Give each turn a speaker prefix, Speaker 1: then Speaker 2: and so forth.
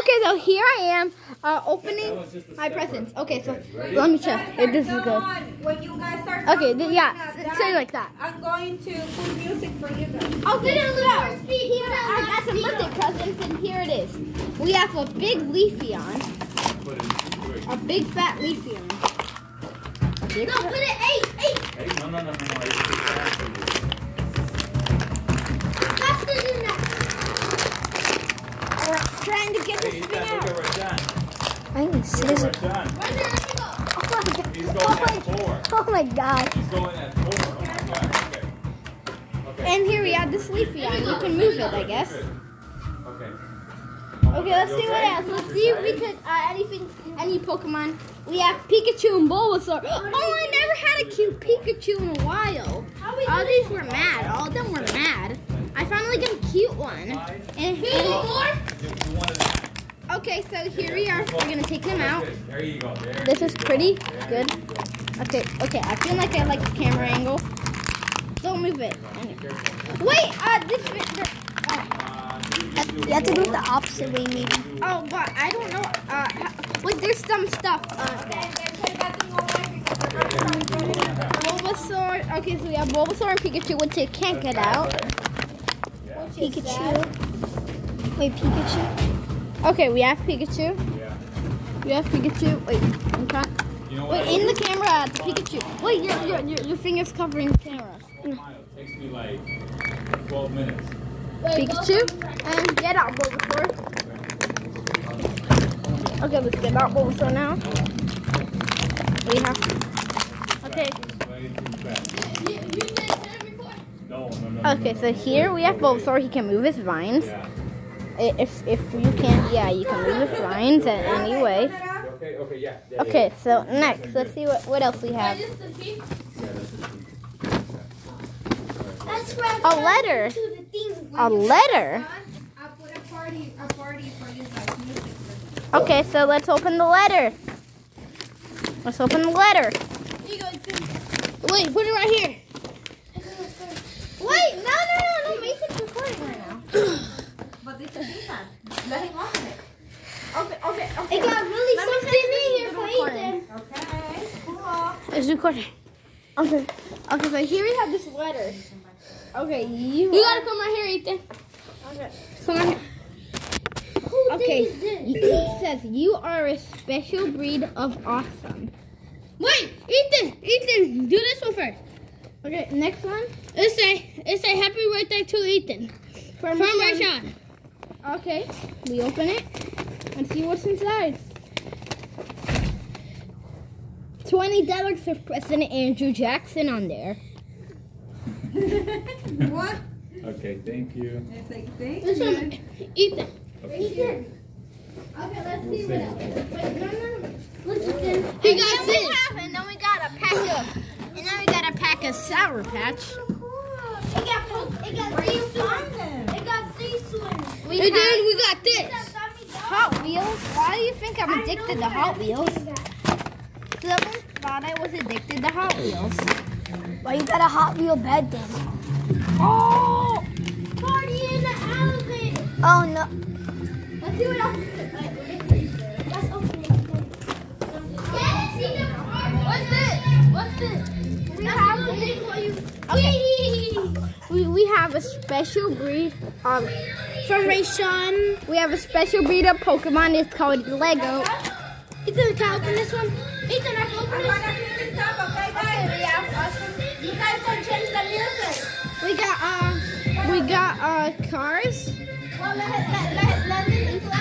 Speaker 1: Okay, so here I am uh, opening my presents. Okay, so let me check if this is good.
Speaker 2: When you guys start
Speaker 1: Okay, th- yeah,
Speaker 2: like
Speaker 1: say like that.
Speaker 2: I'm going to put music for you guys.
Speaker 1: Oh, get it loud. Here, I got some birthday presents, and here it is. We have a big Leafeon, a big fat Leafeon. Big
Speaker 3: No, put it eight, eight.
Speaker 4: Hey, no, no, no, no, no.
Speaker 1: Trying to get
Speaker 4: Hey,
Speaker 1: this
Speaker 4: he's
Speaker 1: thing out.
Speaker 4: at
Speaker 1: I need
Speaker 4: Look
Speaker 1: scissors.
Speaker 4: at Rashan.
Speaker 3: Right there, let me go.
Speaker 4: He's going at four.
Speaker 1: Oh my god.
Speaker 4: He's going at four. Oh my God. Okay. Okay.
Speaker 1: And here we have this Leafeon. You can move it, I guess.
Speaker 4: Okay.
Speaker 1: Okay, let's see what else. Let's see if we could uh, anything, any Pokemon. We have Pikachu and Bulbasaur. Oh, I never had a cute Pikachu in a while. All these were mad. All of them were mad. I finally got a cute one. And,
Speaker 4: You, you wanted that.
Speaker 1: Okay, so here we are. We're gonna take them out.
Speaker 4: There you go. There
Speaker 1: This
Speaker 4: you
Speaker 1: is pretty good. Okay, okay. I feel like I like the camera angle. Don't move it. Wait, uh, this. Uh,
Speaker 4: you- you-
Speaker 1: You have to do it the opposite way, maybe. oh, but I don't know. Uh, wait, there's some stuff. Uh, Bulbasaur. Okay, so we have Bulbasaur and Pikachu, which they can't get out. Pikachu. Wait, Pikachu. Okay, we have Pikachu.
Speaker 4: Yeah.
Speaker 1: We have Pikachu. Wait, I'm trying.
Speaker 4: You know what?
Speaker 1: Wait, in the camera, the Pikachu. Wait, your your your, your finger's covering the camera.
Speaker 4: It takes me like 12 minutes.
Speaker 1: Pikachu, and get out Bulbasaur. Okay, let's get out Bulbasaur now. We have. Okay. Okay, so here we have Bulbasaur. He can move his vines.
Speaker 4: Yeah.
Speaker 1: I- If if you can't, yeah, you can leave his lines in any way.
Speaker 4: Okay, okay, yeah. yeah, yeah.
Speaker 1: Okay, so next, let's see what what else we have.
Speaker 4: Yeah, that's the key.
Speaker 3: That's where
Speaker 1: A letter.
Speaker 3: To the thing
Speaker 1: A letter.
Speaker 2: I'll put a party, a party for you guys. Music for you.
Speaker 1: Okay, so let's open the letter. Let's open the letter. Wait, put it right here. Wait, no, no, no, no, Mason's recording right now.
Speaker 2: But this is Ethan. Let him open it.
Speaker 1: Okay, okay, okay.
Speaker 3: It got really
Speaker 1: Let
Speaker 3: something in here for. Ethan.
Speaker 2: Okay. Cool.
Speaker 1: It's recording. Okay. Okay, so here we have this letter. Okay, you.
Speaker 3: You gotta come right here, Ethan.
Speaker 1: Okay. Come on.
Speaker 3: Who
Speaker 1: Okay. It says you are a special breed of awesome.
Speaker 3: Wait, Ethan, Ethan, do this one first.
Speaker 1: Okay, next one.
Speaker 3: It say, it say happy birthday to Ethan
Speaker 1: From,
Speaker 3: from
Speaker 1: Sean.
Speaker 3: Rashawn.
Speaker 1: Okay, we open it and see what's inside. Twenty dollars for President Andrew Jackson on there.
Speaker 2: what?
Speaker 4: Okay, thank you.
Speaker 2: It's like, thank
Speaker 3: This
Speaker 2: you.
Speaker 3: one, Ethan.
Speaker 4: Okay.
Speaker 1: Okay, let's
Speaker 4: We'll
Speaker 1: see
Speaker 4: see.
Speaker 1: what else. Wait, no, no, no. Look at this.
Speaker 3: He
Speaker 1: And
Speaker 3: got
Speaker 1: then we
Speaker 3: this.
Speaker 1: have- and then we got a pack of, and then we got a pack of Sour Patch.
Speaker 3: It got, po- it got these ones. It got these ones.
Speaker 1: We
Speaker 3: And then we got this.
Speaker 1: Hot Wheels. Why do you think I'm addicted to Hot Wheels? Someone thought I was addicted to Hot Wheels.
Speaker 3: Well, you got a Hot Wheel bed then.
Speaker 1: Oh!
Speaker 3: Party in the elevator.
Speaker 1: Oh no.
Speaker 3: Let's see what else.
Speaker 1: We, have
Speaker 3: a
Speaker 1: special breed
Speaker 3: From Rayshawn.
Speaker 1: we have a special breed of Pokemon. It's called Lego.
Speaker 3: Ethan, can I open this one? Ethan, I can open
Speaker 2: I'm gonna this up, okay, guys? You guys can change the music.
Speaker 1: We got uh we got uh cars.
Speaker 3: Well, let, let, let, let